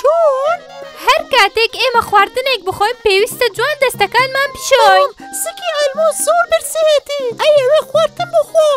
چووە هەر کاتێک ئێمە خواردنێک بخۆین پێویستە جوان دەستەکانمان پیشۆین. سکی ئەلمۆ زۆر برسێتی ئەی ئەوێ خواردن بخۆ.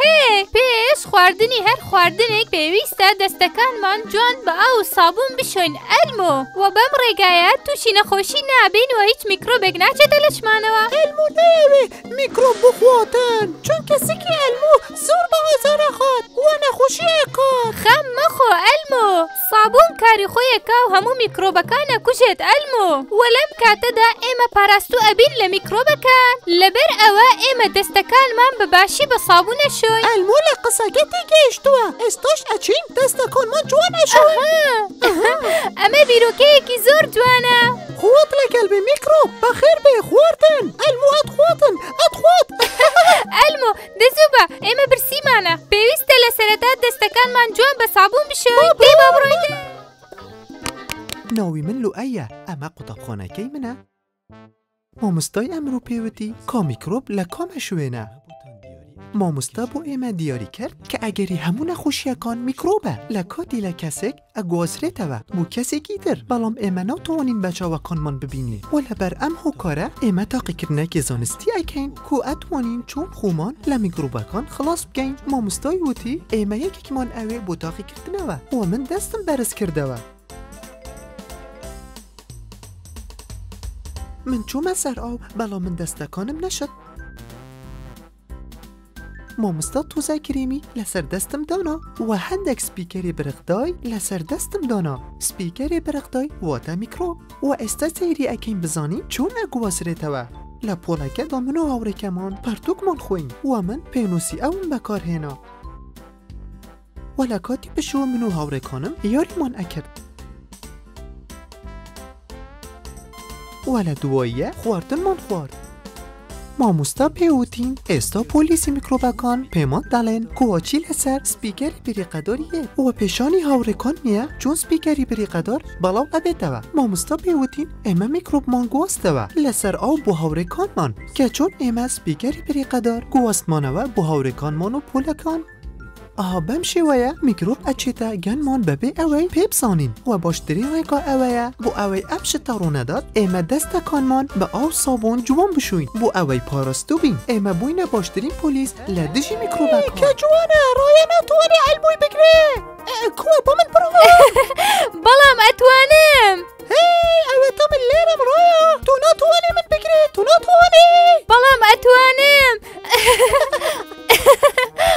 هێ پێش خواردنی هەر خواردنێک پێویستە دەستەکانمان جوان بە ئاو و سابوون بشۆین ئەلمۆ و بەم ڕێگایە تووشی نەخۆشی نابین و هیچ میکرۆبێک ناچێتە لەشمانەوە. ئەلمۆ نایەوێ میکرۆب بخواتن چونکە سکی ئەلمۆ زۆر بە ئازار ئەخات و نەخۆشی ئەکات. خەم مەخۆ ئەلمۆ سابوون کاری خۆی ئەکا و هەموو میکرۆبەکان ئەکوژێت ئەلمۆ وە لەم کاتەدا ئێمە پاراستوو ئەبین لە میکرۆبەکان لەبەر ئەوە ئێمە دەستەکانمان بە باشی بە سابوون ئەشۆین. ئەلمۆ لە قسەکە تێگەیشتووە ئێستاش ئەچین دەستەکانمان جوان ئەشۆین. ئەمە بیرۆکەیەکی زۆر جوانە. خوات لەگەل بێ میکرۆب بەخێر بێ خواردن ئەلمۆ ئەتخواتن ئەتخوات. ئەلمۆ. دزو بە، ئێمە برسیمانە. پێویستە لە سەرەتا دەستەکانمان جوان بە سابوون بشۆین. دەی با بڕۆین. ناوی من لوئەیە، ئەمە قوتابخانەکەی منە. مامۆستای ئەمرۆ پێ وتی کام میکرۆب لە کام شوێنە. مامۆستا بۆ ئێمە دیاری کرد کە ئەگەری هەموو نەخۆشییەکان میکرۆبە لە کاتی لە کەسێک، ئەگۆزرێتەوە بو کەسێکی تر بەڵام ئێمە ناتوانین بە چاوە کانمان ببینین وە لەبەر ئەم هۆکارە ئێمە تاقی کردنەکی زانستی ئەکەین کو ئەتوانین چۆن خۆمان لە میکرۆبەکان خڵاس بکەین مامۆستای وتی ئێمە یەکێکمان ئەوێ بۆ تاقی کردنەوە وە من دەستم بەرز کردەوە من چومە سەر ئاو بەڵام من دەستەکانم نەشت. مامۆستا تۆزای کرێمی لەسەر دەستم دانا و هەندێک سپیکەری برغدای لەسەر دەستم دانا سپیکەری برغدای واتە میکرۆ و ئێستا سەیری ئەکەین بزانین چۆن ئەگوازرێتەوە لە پۆڵەکەدا من و هاوڕێکەمان پەرتووکمان خوێن و من پێنووسی ئەوم بەکارهێنا وەلا کاتی پشوو من و هاوڕێکانم یاریمان ئەکرد وەلا دواییە خواردنمان خوارد مامۆستا پێوتین ئێستا پۆلیسی میکرۆبەکان پێمان دەڵێن کۆچی لەسەر سپیکەری بریقەدۆریە وە پێشانی هاوڕێکان نییە چۆن سپیکەری بریقەدار بەڵاو ئەبێتەوە مامۆستا پێوتین ئێمە میکرۆبمان گواستەوە لەسەر ئەو بۆ هاوڕێکانمان کە چۆن ئێمە سپیکەری بریقەدار گواستمانەوە بۆ هاوڕێکانمان و پۆلەکان ئەها بەم شێوەیە میکرۆب ئەچێتە گەنمان بەبێ ئەوەی پێ بزانین وە باشترین ڕێگا ئەوەیە بۆ ئەوەی ئەم شتە ڕوونەدات ئێمە دەستەکانمان بە ئاو سابوون جوان بشوین بۆ ئەوەی پاراستوو بین ئێمە بووینە باشترین پۆلیس لە دژی میکرۆبەکان. کە جوانە ڕایە ناتوانێ ئەلبووی بگرێ کوا بۆ من بڕۆ بەڵام ئەتوانم هەی ئەوەتا من لێرەم ڕایە تۆ ناتوانێ من بگرێ تۆ ناتوانێ بەڵام ئەتوانم.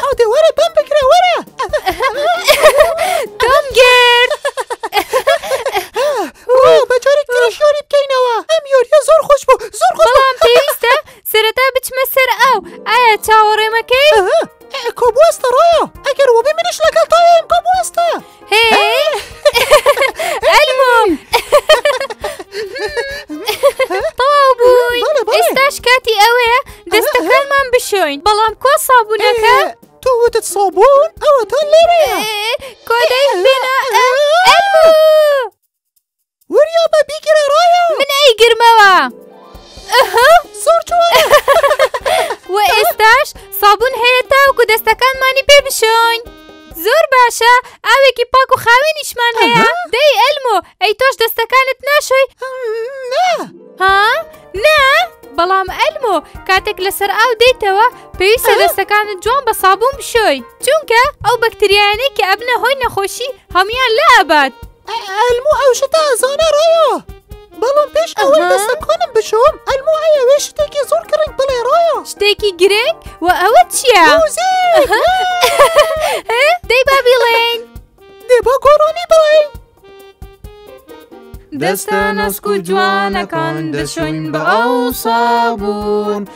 ئەو دێ وەرە بەم بکرە وەرە دۆم گرت بە جۆرێک ترش یۆری بکەینەوە ئەم یۆریە زۆر خۆش بوو زۆر خۆش بەڵام پێویستە سەرەتا بچمە سەر ئاو ئایا چاوەڕێمەکەی کۆبوەستە ڕۆیە ئەگەر وەبێ منیش لەگەڵ تایم کۆبوەستە ئێستاش کاتی ئەوەیە دەستەکانمان بشۆین بەڵام کۆ سابوونەکە تۆ وتت سابوون ئەوە تۆ لێرەیە کۆدەی بێنە وریا بە بیگرە ڕایە من ئەیگرمەوە وە ئێستاش سابون هەیە تاوکو دەستەکانمانی پێ بشۆین زۆر باشە ئاوێکی پاک و خاوێنیشمان هەیە دەی ئەلمۆ ئەی تۆش دەستەکانت ناشۆی ها نا بەڵام ئەلمۆ کاتێک لەسەر ئاو دەیتەوە پێویستە دەستەکانت جوان بە سابوون بشۆی چونکە ئەو بەکتریانەی کە ئەبنە هۆی نەخۆشی هەموان لە ئەبات عەلم و ئەو شتە زانا ڕایەوە بەڵام پێش ئەوەی ئەها. دەستەکانم بشۆم عەلم و ئەیەوێ شتێکی زۆر گرنگ بڵێ ڕایە شتێکی گرنگ و ئەوە چییە؟ موزیک دەی با بیڵێین دێ با گۆرانی بڵێین دەستە ناسک و جوانەکان دەشۆین بە ئەو سابوون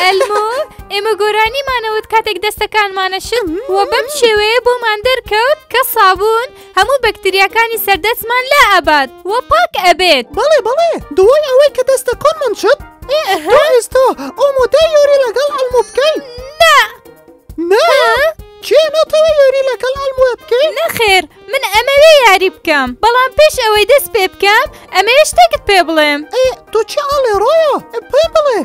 ئەلمۆ ئێمە گۆرانی مانەوت کاتێک دەستەکانمانە شم وە بەم شێوەیە بۆمان دەرکەوت کە سابوون هەموو بەکتریاکانی سەردەستمان لا ئەبات وە پاک ئەبێت بەڵێ بەڵێ دوای ئەوەی کە دەستە کۆنمان شت ئێستا ئۆمۆدە یۆری لەگەڵ ئەلمۆ بکەی نا نا کێ نەتەوە یۆری لەگەڵ ئەلمۆ بکەی نەخێر من ئەمەوێ یاری بکەم بەڵام پێش ئەوەی دەست پێ بکەم ئەمەیە شتێکت پێ بڵێم ئێ تۆ چی ئاڵێ ڕۆیە پێ بڵێ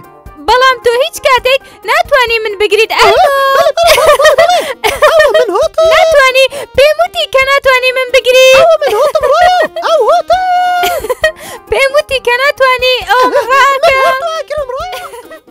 بەڵام تۆ هیچ کاتێک ناتوانانی من بگریت ئە من هۆت ناتوانانی پێم وتی کە ناتوانانی من بگری من هۆتم ڕۆیە ئەو هۆت پێم وتی کە ناتوانانی ئەو ڕاکە من هۆتم ڕۆیە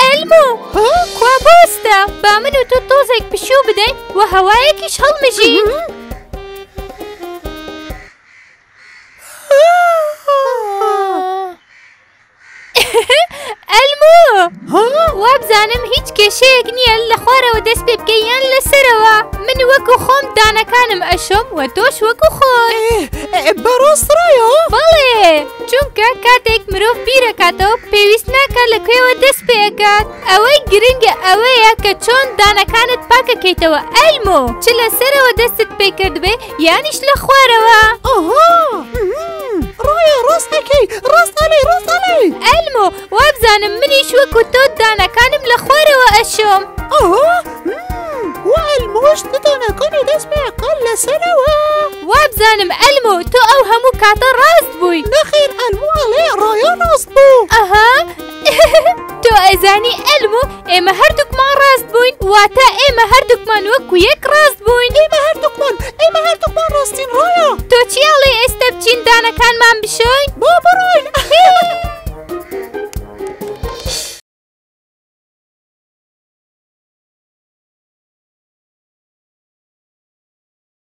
ئەلمو هو کوا بۆستە با من و تۆ تۆزێک پشوو بدەین و هەوایەکیش هەڵمژین ئەلمو وابزانم هیچ کێشەیەک نییە لە خوارەوە دەست پێ بکەیان لەسەرەوە من وەکو خۆم دانەکانم ئەشۆم و تۆش وەکو خۆ بەڕۆستڕایەوە بەڵێ چونکە کاتێک مرۆڤ بیرەکاتەوە پێویست ناکات لە کوێوە دەست پێکات ئەوەی گرنگە ئەوەیە کە چۆن دانەکانت پاکەکەیتەوە ئەلمۆ چ لە سەرەوە دەستت پێکردبێ یانیش لە خوارەوە ئۆهۆ ڕاستەکەی ڕاستەڵی ڕاستەڵی ئەلمۆ وابزانم منیش وەکو تۆ دانەکانم لە خوارەوە ئەشۆم ئەهۆ وەلمۆش ددانەکانی دەست بە قەل لەسەرەوە وابزانم ئەلمۆ تۆ ئەو هەموو کاتە ڕاست بووی نەخیر ئەلمۆ ئەڵێ ڕایە ڕاست بوو ئەها تۆ ئەزانی ئەلمۆ ئێمە هەردووکمان ڕاست بووین واتە ئێمە هەردووکمان وەکو یەک ڕاست بووین ئێمە هەردووکمان ئێمە هەردووکمان ڕاستین ڕۆیە تۆ چیاڵێ ئێستا بچین دانەکانمان بشۆین بۆ بڕۆین